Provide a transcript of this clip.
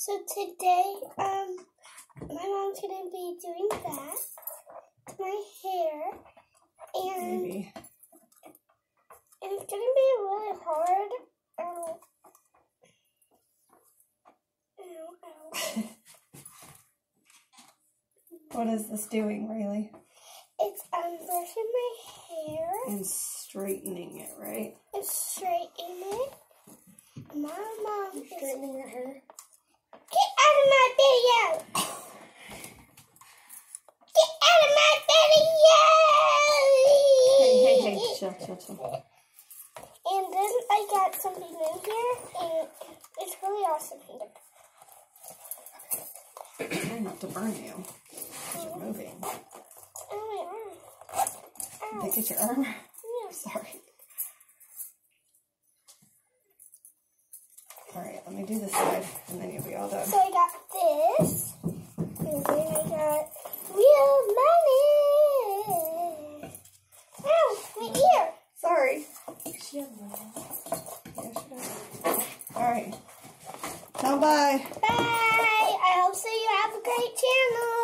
So today, um, my mom's gonna be doing that to my hair, and Maybe. and it's gonna be really hard. Um, ow, ow. What is this doing, really? It's um brushing my hair And straightening it, right? It's straightening it. My mom is Straightening your hair. Chill, chill, chill. And then I got something in here, and it's really awesome. Try not to burn you. You're moving. Oh, my arm. Look at your arm. Yeah. Sorry. All right, let me do this side, and then you'll be all done. So I got this, and then I got real money. Ow, my ear. Sorry. All right. Tell bye. Bye. I hope so you have a great channel.